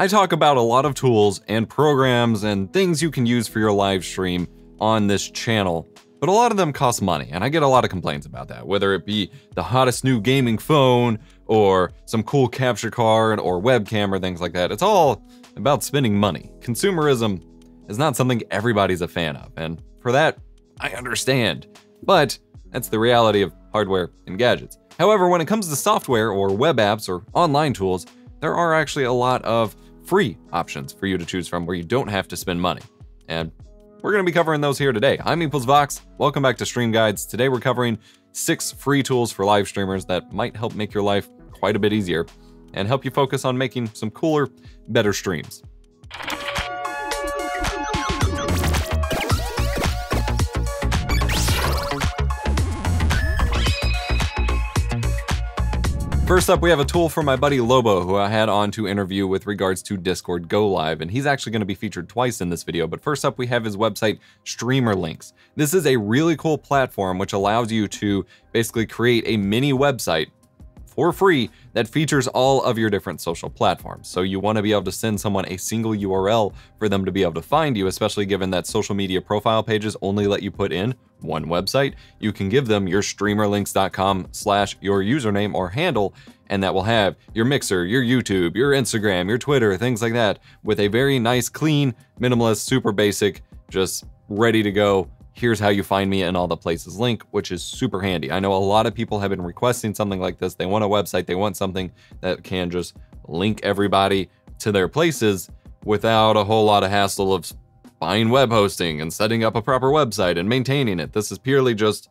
I talk about a lot of tools and programs and things you can use for your live stream on this channel, but a lot of them cost money, and I get a lot of complaints about that, whether it be the hottest new gaming phone or some cool capture card or webcam or things like that. It's all about spending money. Consumerism is not something everybody's a fan of, and for that, I understand. But that's the reality of hardware and gadgets. However, when it comes to software or web apps or online tools, there are actually a lot of free options for you to choose from where you don't have to spend money. And we're going to be covering those here today. I'm EposVox. Welcome back to Stream Guides. Today we're covering six free tools for live streamers that might help make your life quite a bit easier and help you focus on making some cooler, better streams. First up, we have a tool from my buddy Lobo, who I had on to interview with regards to Discord Go Live, and he's actually going to be featured twice in this video. But first up, we have his website, Streamer Links. This is a really cool platform which allows you to basically create a mini website for free that features all of your different social platforms. So you want to be able to send someone a single URL for them to be able to find you, especially given that social media profile pages only let you put in one website. You can give them your streamerlinks.com slash your username or handle, and that will have your Mixer, your YouTube, your Instagram, your Twitter, things like that, with a very nice, clean, minimalist, super basic, just ready to go here's how you find me in all the places link, which is super handy. I know a lot of people have been requesting something like this. They want a website, they want something that can just link everybody to their places without a whole lot of hassle of buying web hosting and setting up a proper website and maintaining it. This is purely just,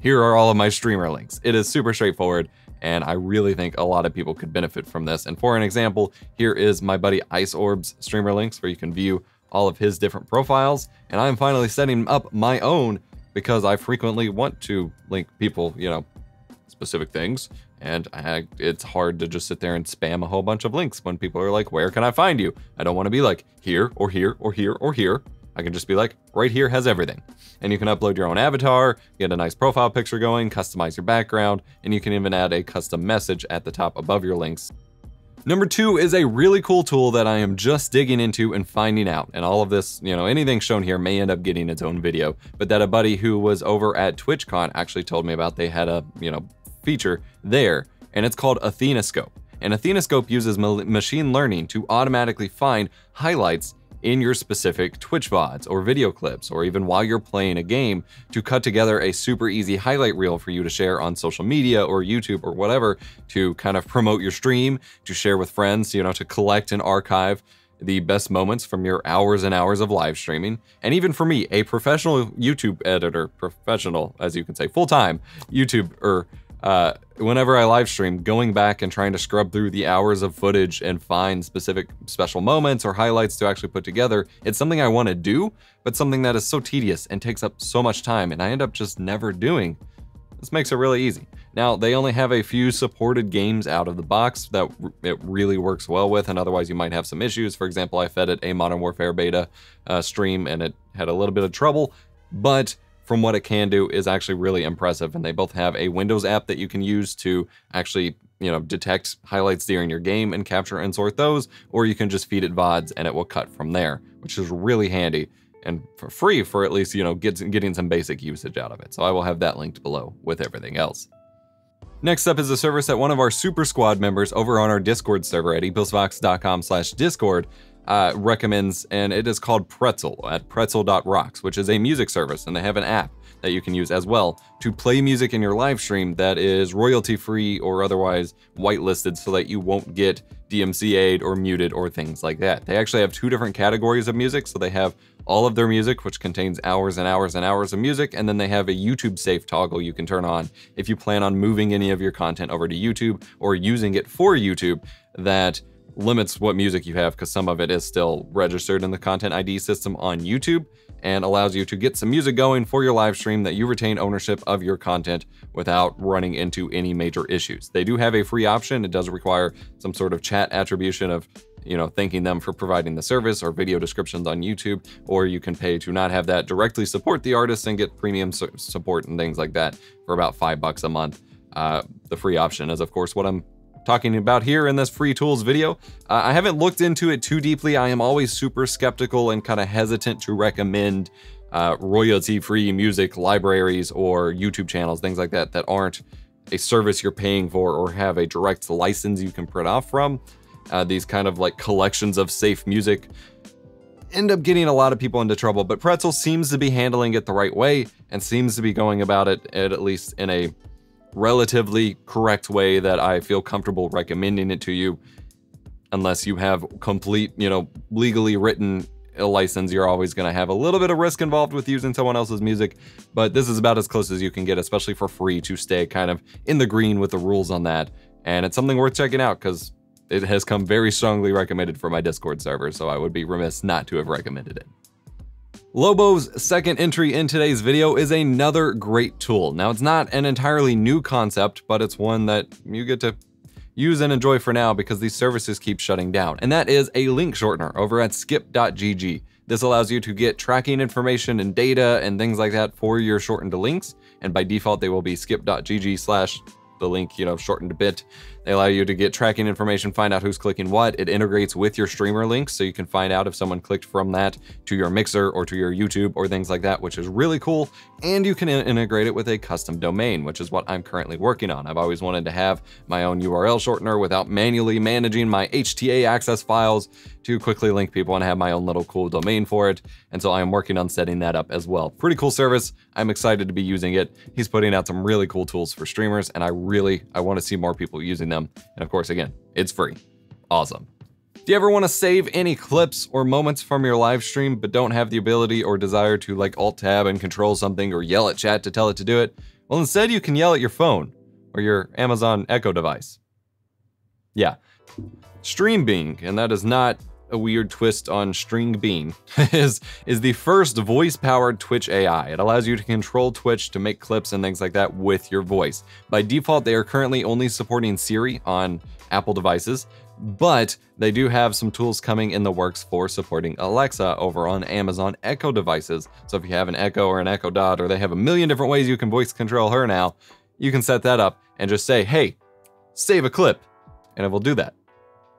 here are all of my streamer links. It is super straightforward and I really think a lot of people could benefit from this. And for an example, here is my buddy Ice Orb's streamer links where you can view all of his different profiles, and I'm finally setting up my own because I frequently want to link people, you know, specific things, and I, it's hard to just sit there and spam a whole bunch of links when people are like, where can I find you? I don't want to be like, here, or here, or here, or here. I can just be like, right here has everything. And you can upload your own avatar, get a nice profile picture going, customize your background, and you can even add a custom message at the top above your links Number two is a really cool tool that I am just digging into and finding out. And all of this, you know, anything shown here may end up getting its own video, but that a buddy who was over at TwitchCon actually told me about they had a, you know, feature there, and it's called AthenaScope. And AthenaScope uses machine learning to automatically find highlights in your specific Twitch VODs or video clips, or even while you're playing a game to cut together a super easy highlight reel for you to share on social media or YouTube or whatever to kind of promote your stream, to share with friends, you know, to collect and archive the best moments from your hours and hours of live streaming. And even for me, a professional YouTube editor, professional, as you can say, full time YouTube or uh, whenever I live stream, going back and trying to scrub through the hours of footage and find specific special moments or highlights to actually put together, it's something I want to do, but something that is so tedious and takes up so much time, and I end up just never doing. This makes it really easy. Now, they only have a few supported games out of the box that it really works well with, and otherwise you might have some issues. For example, I fed it a Modern Warfare beta uh, stream, and it had a little bit of trouble, but from what it can do is actually really impressive. And they both have a Windows app that you can use to actually, you know, detect highlights during your game and capture and sort those, or you can just feed it VODs and it will cut from there, which is really handy and for free for at least, you know, get, getting some basic usage out of it. So I will have that linked below with everything else. Next up is a service that one of our Super Squad members over on our Discord server at eposvox.com slash Discord uh, recommends, and it is called Pretzel at pretzel.rocks, which is a music service, and they have an app that you can use as well to play music in your live stream that is royalty free or otherwise whitelisted so that you won't get DMCA'd or muted or things like that. They actually have two different categories of music, so they have all of their music, which contains hours and hours and hours of music, and then they have a YouTube safe toggle you can turn on if you plan on moving any of your content over to YouTube or using it for YouTube that limits what music you have because some of it is still registered in the Content ID system on YouTube and allows you to get some music going for your live stream that you retain ownership of your content without running into any major issues. They do have a free option. It does require some sort of chat attribution of you know, thanking them for providing the service or video descriptions on YouTube, or you can pay to not have that directly support the artists and get premium su support and things like that for about five bucks a month. Uh, the free option is, of course, what I'm talking about here in this free tools video. Uh, I haven't looked into it too deeply. I am always super skeptical and kind of hesitant to recommend uh, royalty-free music libraries or YouTube channels, things like that, that aren't a service you're paying for or have a direct license you can print off from. Uh, these kind of like collections of safe music end up getting a lot of people into trouble, but Pretzel seems to be handling it the right way and seems to be going about it at least in a relatively correct way that I feel comfortable recommending it to you. Unless you have complete, you know, legally written license, you're always going to have a little bit of risk involved with using someone else's music, but this is about as close as you can get, especially for free to stay kind of in the green with the rules on that. And it's something worth checking out because it has come very strongly recommended for my Discord server, so I would be remiss not to have recommended it. Lobo's second entry in today's video is another great tool. Now, it's not an entirely new concept, but it's one that you get to use and enjoy for now because these services keep shutting down, and that is a link shortener over at skip.gg. This allows you to get tracking information and data and things like that for your shortened links, and by default, they will be skip.gg slash the link, you know, shortened a bit. They allow you to get tracking information, find out who's clicking what. It integrates with your streamer links, so you can find out if someone clicked from that to your Mixer or to your YouTube or things like that, which is really cool. And you can integrate it with a custom domain, which is what I'm currently working on. I've always wanted to have my own URL shortener without manually managing my htaccess files to quickly link people and have my own little cool domain for it. And so I am working on setting that up as well. Pretty cool service. I'm excited to be using it. He's putting out some really cool tools for streamers, and I really I want to see more people using them them. And of course, again, it's free. Awesome. Do you ever want to save any clips or moments from your live stream but don't have the ability or desire to like alt tab and control something or yell at chat to tell it to do it? Well, instead you can yell at your phone or your Amazon Echo device. Yeah. StreamBeing, and that is not a weird twist on String Bean, is, is the first voice-powered Twitch AI. It allows you to control Twitch to make clips and things like that with your voice. By default, they are currently only supporting Siri on Apple devices, but they do have some tools coming in the works for supporting Alexa over on Amazon Echo devices. So if you have an Echo or an Echo Dot, or they have a million different ways you can voice control her now, you can set that up and just say, hey, save a clip, and it will do that.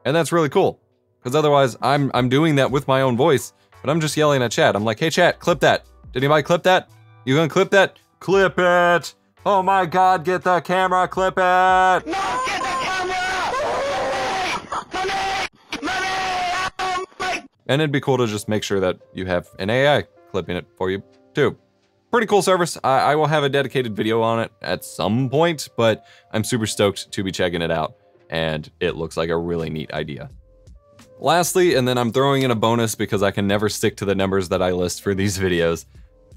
And that's really cool. Because otherwise, I'm I'm doing that with my own voice, but I'm just yelling at chat. I'm like, hey chat, clip that. Did anybody clip that? You gonna clip that? Clip it! Oh my god, get the camera, clip it! No, get the camera! Money! Money! And it'd be cool to just make sure that you have an AI clipping it for you, too. Pretty cool service. I, I will have a dedicated video on it at some point, but I'm super stoked to be checking it out, and it looks like a really neat idea. Lastly, and then I'm throwing in a bonus because I can never stick to the numbers that I list for these videos,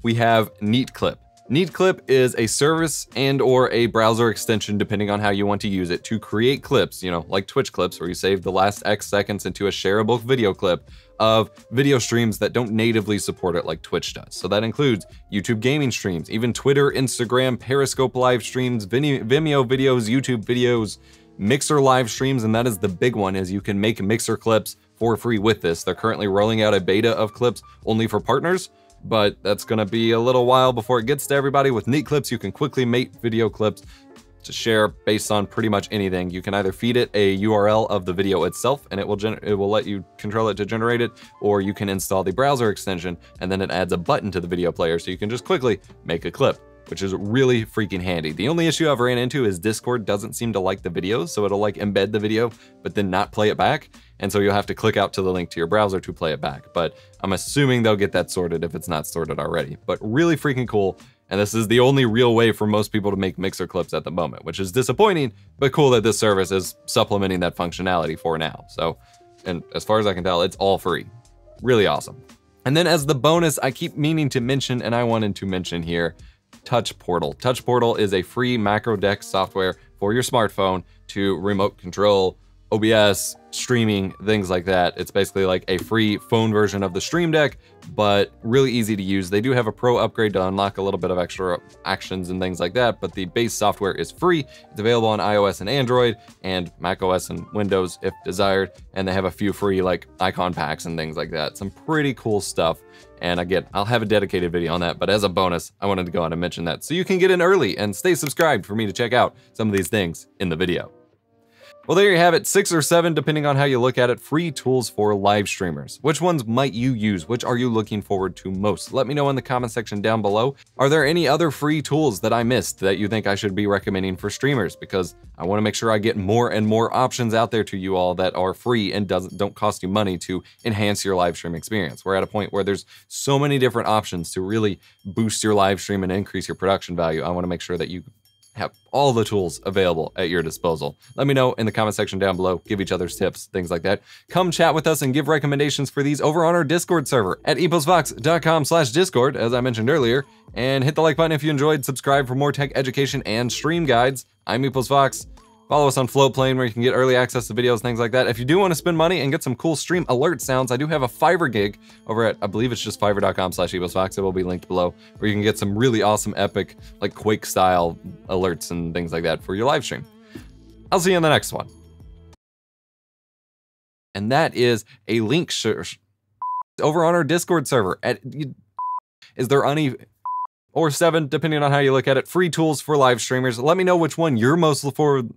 we have NeatClip. NeatClip is a service and or a browser extension, depending on how you want to use it, to create clips, you know, like Twitch clips, where you save the last X seconds into a shareable video clip of video streams that don't natively support it like Twitch does. So that includes YouTube gaming streams, even Twitter, Instagram, Periscope live streams, Vimeo videos, YouTube videos, Mixer live streams, and that is the big one, is you can make Mixer clips for free with this. They're currently rolling out a beta of clips only for partners, but that's gonna be a little while before it gets to everybody. With Neat Clips, you can quickly make video clips to share based on pretty much anything. You can either feed it a URL of the video itself and it will it will let you control it to generate it, or you can install the browser extension and then it adds a button to the video player so you can just quickly make a clip which is really freaking handy. The only issue I've ran into is Discord doesn't seem to like the videos, so it'll like embed the video, but then not play it back. And so you'll have to click out to the link to your browser to play it back. But I'm assuming they'll get that sorted if it's not sorted already. But really freaking cool. And this is the only real way for most people to make mixer clips at the moment, which is disappointing, but cool that this service is supplementing that functionality for now. So, and as far as I can tell, it's all free. Really awesome. And then as the bonus, I keep meaning to mention, and I wanted to mention here, Touch Portal. Touch Portal is a free macro deck software for your smartphone to remote control OBS, streaming, things like that. It's basically like a free phone version of the Stream Deck, but really easy to use. They do have a pro upgrade to unlock a little bit of extra actions and things like that, but the base software is free. It's available on iOS and Android and macOS and Windows if desired, and they have a few free like icon packs and things like that. Some pretty cool stuff. And again, I'll have a dedicated video on that, but as a bonus, I wanted to go on and mention that so you can get in early and stay subscribed for me to check out some of these things in the video. Well, there you have it, six or seven, depending on how you look at it, free tools for live streamers. Which ones might you use? Which are you looking forward to most? Let me know in the comment section down below. Are there any other free tools that I missed that you think I should be recommending for streamers? Because I want to make sure I get more and more options out there to you all that are free and doesn't don't cost you money to enhance your live stream experience. We're at a point where there's so many different options to really boost your live stream and increase your production value. I want to make sure that you have all the tools available at your disposal. Let me know in the comment section down below, give each other's tips, things like that. Come chat with us and give recommendations for these over on our Discord server at eposvox.com slash discord, as I mentioned earlier, and hit the like button if you enjoyed, subscribe for more tech education and stream guides. I'm EposVox. Follow us on Floatplane where you can get early access to videos, things like that. If you do want to spend money and get some cool stream alert sounds, I do have a Fiverr gig over at, I believe it's just fiverr.com slash eposvox. It will be linked below where you can get some really awesome, epic, like Quake style alerts and things like that for your live stream. I'll see you in the next one. And that is a link over on our Discord server at, is there any or seven, depending on how you look at it, free tools for live streamers. Let me know which one you're most forward